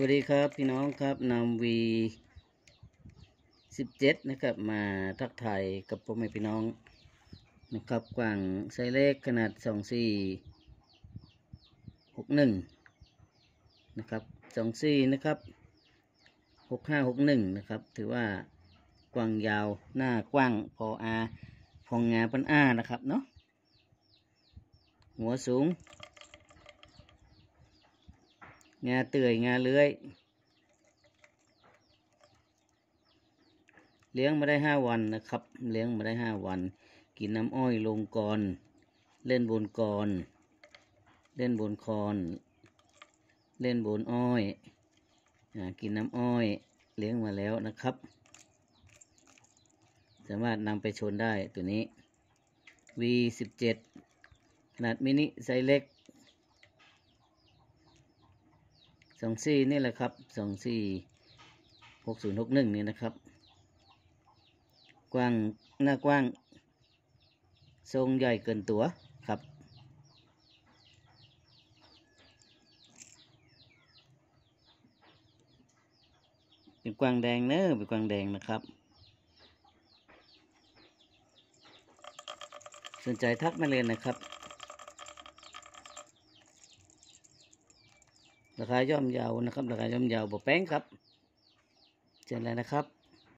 วัสดีครับพี่น้องครับนำวีสิบเจ็ดนะครับมาทักทายกับพ่อแม่พี่น้องนะครับกว้างไซเล็กขนาดสองสี่หกหนึ่งนะครับสองสี่นะครับหกห้าหกหนึ่งนะครับ ถือว่ากว้างยาวหน้ากว้างพออาพองงาปันอานะครับเนาะหัวสูง งาเตื่อยงาเลื้อย เลี้ยงมาได้ห้าวันนะครับ เลี้ยงมาได้ห้าวัน กินน้ำอ้อยลงกรเล่นบนกรเล่นบนคอน เล่นบนอ้อยอากินน้ำอ้อย เลี้ยงมาแล้วนะครับ สามารถนำไปชนได้ตัวนี้ V17 ขนาดมินิไซส์เล็ก ส องสี่นี่แหละครับสองสี่หกศูนย์หกหนึ่งนี่นะครับ กว้างหน้ากว้าง ทรงใหญ่เกินตัวครับ เป็นกวางแดงเนอะเป็นกวางแดงนะครับ สนใจทักมาเลยนะครับ ราคาย่อมเยาวนะครับ ราคาย่อมเยาวบ่แป้งครับ เจนแล้วนะครับ